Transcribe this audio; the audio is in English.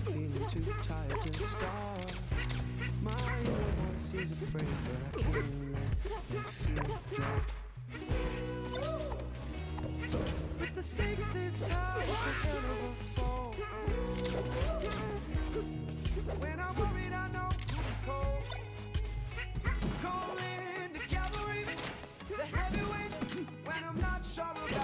feeling too tired to start. My voice is afraid, but I can't let it feel drop. With the stakes this high, a hell a fall. When I'm worried, I know to call. Calling the cavalry, the heavyweights. When I'm not sure about